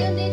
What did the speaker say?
Dayon